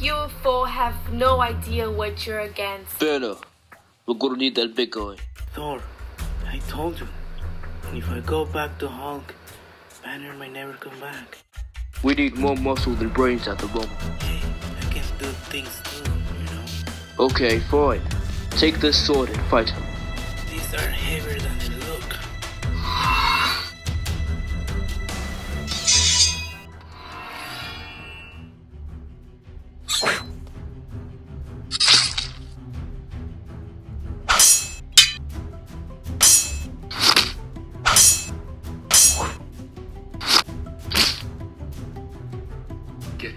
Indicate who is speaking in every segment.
Speaker 1: You four have no idea what you're against.
Speaker 2: Fair. We're gonna need that big guy.
Speaker 3: Thor, I told you. If I go back to Hulk, Banner may never come back.
Speaker 2: We need more muscle than brains at the moment.
Speaker 3: Hey, I can do things too, you know?
Speaker 2: Okay, fine. Take this sword and fight him.
Speaker 3: These are heavier than they look.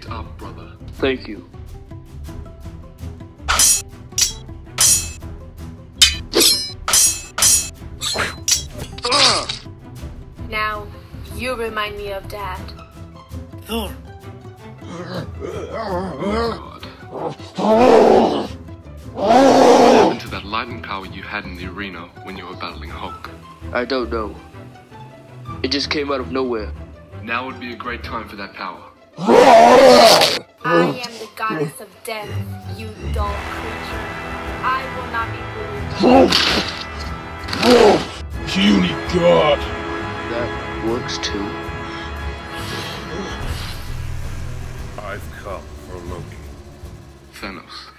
Speaker 4: Get up, brother.
Speaker 2: Thank you.
Speaker 1: Now, you remind me of Dad.
Speaker 3: Thor,
Speaker 4: God. What happened to that lightning power you had in the arena when you were battling Hulk?
Speaker 2: I don't know. It just came out of nowhere.
Speaker 4: Now would be a great time for that power.
Speaker 1: I am the goddess of death, you dull creature. I will not be moved.
Speaker 5: Puny god!
Speaker 2: That works too.
Speaker 5: I've come for Loki.
Speaker 4: Thanos.